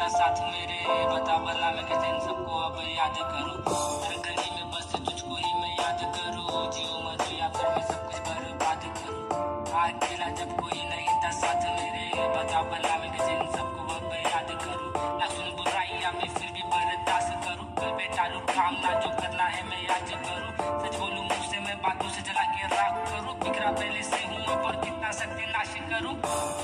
था साथ मेरे। बता भला मैं कैसे इन सबको अब याद करूँ? गली में बस तुझको ही मैं याद करूँ। जियो मरो या फिर मैं सब कुछ बर्बाद करूँ। अकेला जब कोई नहीं था साथ मेरे। बता भला मैं कैसे इन सबको अब याद करूँ। ना सुन बुराइयाँ, मैं फिर भी बर्दाश्त करूँ। कल बेटा लू काम, ना जो करना है मैं आज करूँ। सच बोलूँ मुँह से मैं बातों से जला के राख करूँ। बिखरा पहले से हूँ, और कितना सत्य नाश करूँ।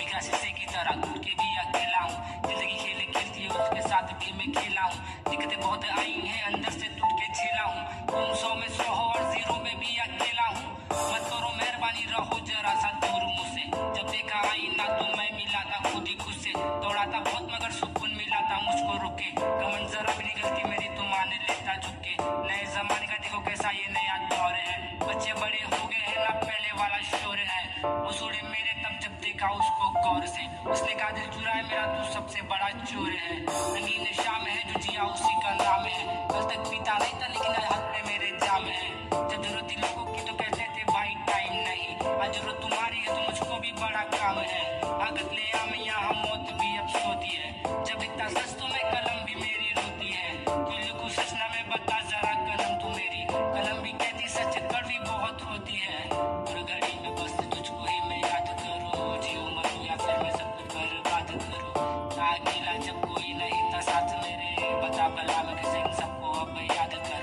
करूँ शीशे की तरह टूट के भी अकेला हूँ ज़िंदगी खेले खेलती है, उसके साथ भी मैं खेला हूँ दिक्कतें बहुत आई हैं, अंदर से टूट के झेला हूँ तुम सौ में सौ हो और ज़ीरो में भी अकेला हूँ मत करो मेहरबानी, रहो जरा सा दूर मुझसे। जब देखा आई ना तो मैं मिला था खुद ही खुद से। दौड़ा था बहुत मगर सुकून मिला था मुझको रुके। गमन जरा भी नहीं गलती मेरी तो मान लेता, झुके। नए जमाने का देखो कैसा ये नया दौर है। बच्चे देखा उसको गौर से उसने कहा दिल चुराए मेरा तू सबसे बड़ा चोर है। रंगीन शाम है जो जिया उसी का नाम है। कल तक पीता नहीं था, लेकिन आज हाथ में मेरे जाम है। जब ज़रूरत थी लोगों की तो कहते थे, भाई टाइम नहीं। आज ज़रूरत तुम्हारी है तो मुझको भी बड़ा काम है। आगत ले आ मैं यहाँ मौत भी अब सोती है। जब इतना सच तो साथ मेरे बता भला मैं सिंह, सबको अब याद कर।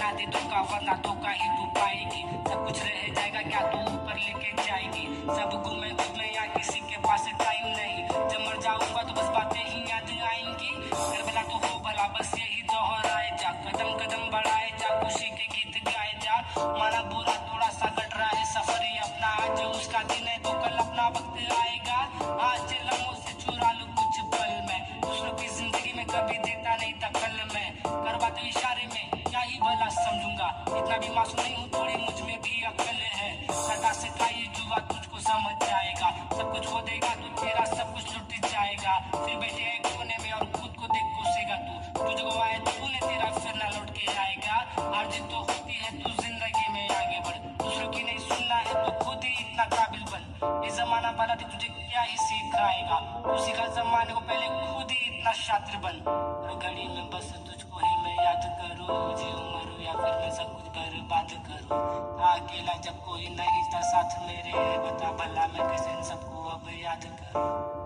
ना दे तो का वरना का ही तू पाएगी। सब कुछ रह जाएगा, क्या तू ऊपर लेके जाएगी? सब गुमे कभी देता नहीं था कल में। कर बात इशारे में, क्या ही भला समझूँगा। इतना भी मासूम नहीं हूँ, थोड़ी मुझमें भी अकल है। सदा से था ये जुआ, तुझको समझ जाएगा। सब कुछ खो देगा तो तेरा सब कुछ लुट जाएगा। फिर बैठे है कोने में और खुद को देख कोसेगा तू। तुझको तो तूने तेरा फिर ना लौट के आएगा हार जीत तो होती है तू ज़िंदगी में आगे बढ़। दूसरों की नहीं सुनना है तो खुद ही इतना काबिल बन। ये जमाना भला तो तुझे क्या ही सिखाएगा उसी का जमाने को पहले शातिर बन घड़ी में बस तुझको ही मैं याद करूँ। जी उम्र या फिर मैं सब कुछ बर्बाद करूँ। अकेला जब कोई नहीं था साथ मेरे बता भला मैं कैसे इन सबको अब याद करूँ?